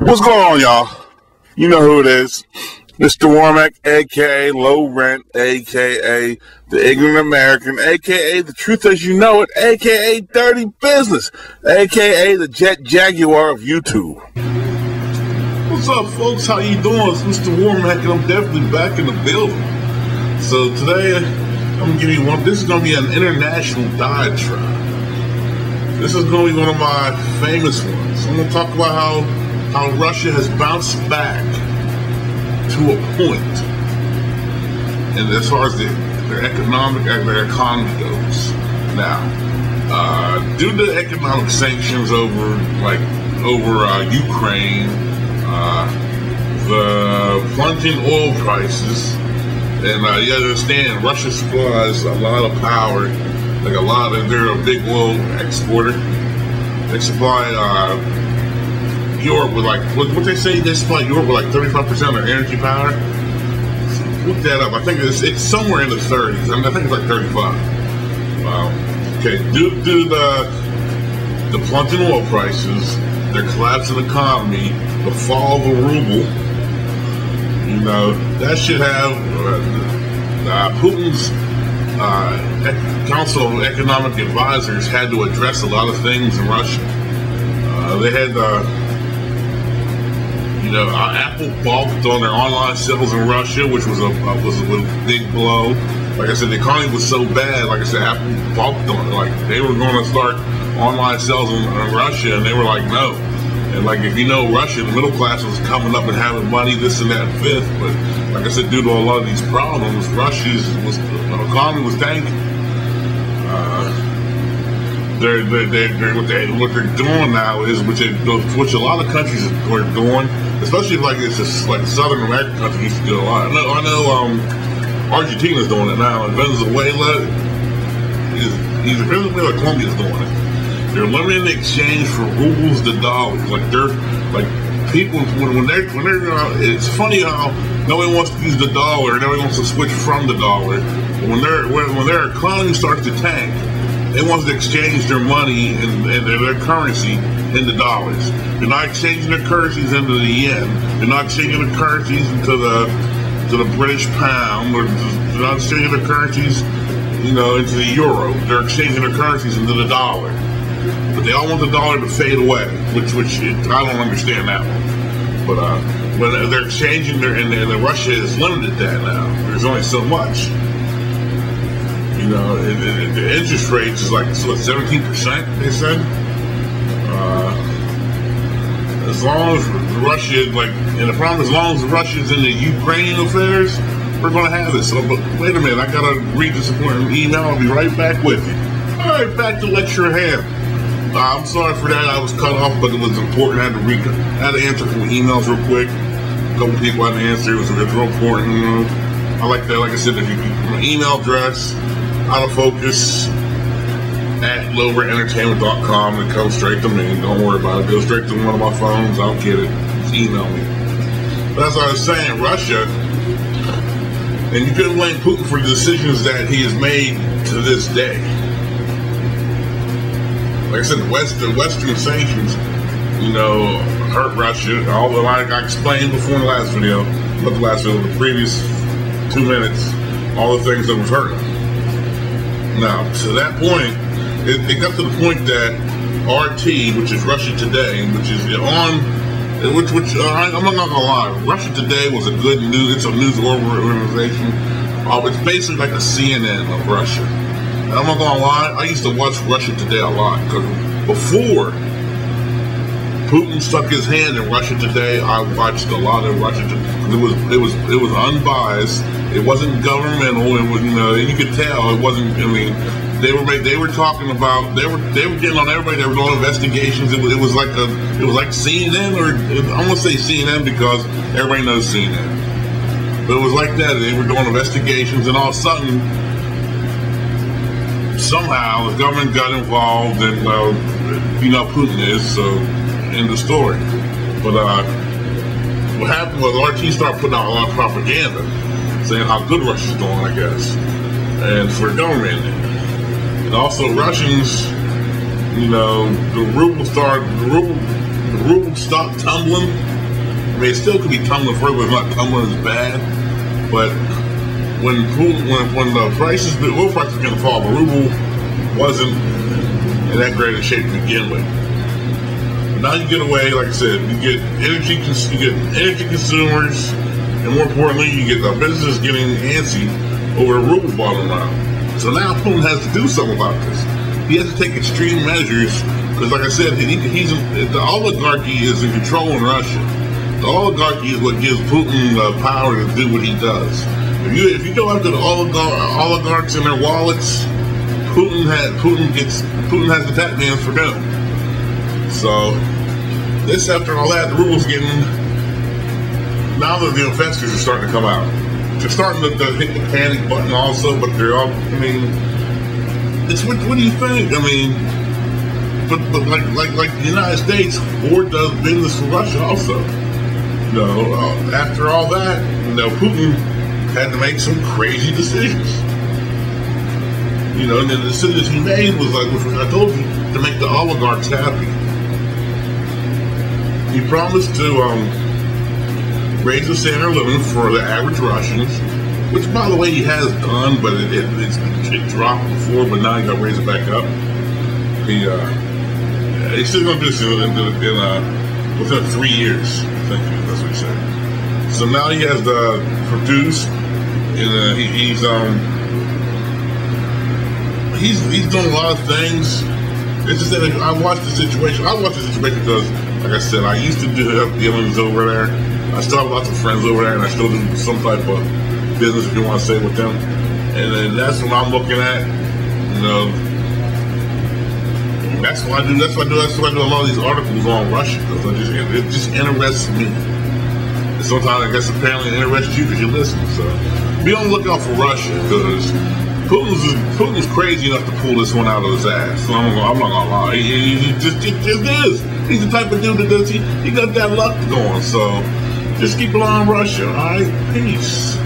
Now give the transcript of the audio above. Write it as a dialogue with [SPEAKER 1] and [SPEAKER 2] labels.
[SPEAKER 1] What's going on, y'all? You know who it is. Mr. Wormack, aka Low Rent, aka The Ignorant American, aka The Truth As You Know It, aka Dirty Business, aka The Jet Jaguar of YouTube.
[SPEAKER 2] What's up, folks? How you doing? It's Mr. Wormack, and I'm definitely back in the building. So today, I'm gonna give you one. This is gonna be an international diatribe. This is gonna be one of my famous ones. I'm gonna talk about how how Russia has bounced back to a point, and as far as the, their economic their economy goes. Now, uh, due to economic sanctions over like over uh, Ukraine, uh, the plunging oil prices, and uh, you understand Russia supplies a lot of power, like a lot of they're a big oil exporter. They supply uh, Europe with like what, what they say they supply Europe with like 35 percent of their energy power. Look that up. I think it's it's somewhere in the 30s. I mean, I think it's like 35. Wow. Okay. Due to the the plunging oil prices, their collapse of the economy, the fall of the ruble, you know that should have uh, uh, Putin's uh, Council of Economic Advisors had to address a lot of things in Russia. Uh, they had uh, you know, uh, Apple balked on their online sales in Russia, which was a uh, was a big blow. Like I said, the economy was so bad. Like I said, Apple balked on it. Like they were going to start online sales in, in Russia, and they were like, no. And like if you know Russia, the middle class was coming up and having money, this and that, and fifth. But like I said, due to a lot of these problems, Russia's was the economy was tanking. Uh, they're, they're, they're, what, they, what they're doing now is which, they, which a lot of countries are doing especially like it's just like Southern American countries used to do a lot. I know, I know um, Argentina's doing it now, and Venezuela is either Venezuela or Colombia's doing it. They're limiting the exchange for rubles to dollars. Like they're like people when, when they're when they're uh, it's funny how nobody wants to use the dollar, nobody wants to switch from the dollar. But when their when, when their economy starts to tank, they want to exchange their money and, and their, their currency into dollars. They're not exchanging their currencies into the yen. They're not exchanging their currencies into the to the British pound. Or they're not exchanging their currencies, you know, into the euro. They're exchanging their currencies into the dollar. But they all want the dollar to fade away, which which it, I don't understand that one. But uh, but they're exchanging their and, and Russia is limited that now. There's only so much. You know, and, and the interest rates is like so 17 percent. They said. Uh, as long as Russia, like, and the problem, as long as Russia's in the Ukrainian affairs, we're going to have this. So, but wait a minute, I got to read this important email. I'll be right back with you. All right, back to lecture ahead. I'm sorry for that. I was cut off, but it was important. I had to read, I had to answer some emails real quick. A couple people had to answer. It was, real important. You know? I like that. Like I said, if you my email address, out of focus, at LowRentEntertainment.com and come straight to me. Don't worry about it. Go straight to one of my phones. I'll get it. Just email me. But as I was saying, Russia, and you couldn't blame Putin for the decisions that he has made to this day. Like I said, the, West, the Western sanctions, you know, hurt Russia. All the like I explained before in the last video, not the last video, the previous two minutes, all the things that was hurt. Now, to that point, it, it got to the point that RT, which is Russia Today, which is on which, which uh, I, am not gonna lie, Russia Today was a good news. It's a news organization. Uh, it's basically like a CNN of Russia. I'm not gonna lie, I used to watch Russia Today a lot because before Putin stuck his hand in Russia Today, I watched a lot of Russia. Today. It was it was it was unbiased. It wasn't governmental. It was you uh, know you could tell it wasn't. I mean, they were they were talking about they were they were getting on everybody. They were doing investigations. It was, it was like a it was like CNN or I'm gonna say CNN because everybody knows CNN. But it was like that. They were doing investigations, and all of a sudden, somehow the government got involved, and uh, you know Putin is so in the story. But uh, what happened was RT started putting out a lot of propaganda, saying how good Russia's doing, I guess, and for government. And also Russians You know, the ruble started, the ruble, the ruble stopped tumbling. I mean, it still could be tumbling further, but not tumbling as bad. But when when when the prices, the oil prices began to fall, the ruble wasn't in that great a shape to begin with. But now you get away, like I said, you get energy, you get energy consumers, and more importantly, you get the businesses getting antsy over the ruble bottom line. So now Putin has to do something about this. He has to take extreme measures because, like I said, he, he's the oligarchy is in control in Russia. The oligarchy is what gives Putin the power to do what he does. If you if you go after the oligar- oligarchs and their wallets, Putin had Putin gets Putin has the tap for them. So this after all that, the ruble's getting now that the investors are starting to come out. They're starting to, to hit the panic button also, but they're all I mean it's what what do you think? I mean but but like like like the United States, Ford does business with Russia also. You know, uh, after all that, you know, Putin had to make some crazy decisions. You know, and the decisions he made was like, I told you, to make the oligarchs happy. He promised to um, raise the standard of living for the average Russians, which, by the way, he has done, but it, it, it dropped before, but now he got to raise it back up. He, uh, he's still going to do this in, in, uh, within three years. Thank you. That's what he said. So now he has to produce, and uh, he, he's um he's he's doing a lot of things. It's just that I watched the situation. I watched the situation because, like I said, I used to do dealings over there. I still have lots of friends over there, and I still do some type of business, if you want to say, with them. And then that's what I'm looking at. You know, that's what I do. That's what I do. That's what I do a lot of these articles on Russia because it just it just interests me. And sometimes I guess apparently it interests you because you listen. So be on the lookout for Russia because Putin's Putin's crazy enough to pull this one out of his ass. So I'm, I'm not gonna lie. He, he just, just just is. He's the type of dude that does. He, he got that luck going. So just keep an eye on Russia. All right. Peace.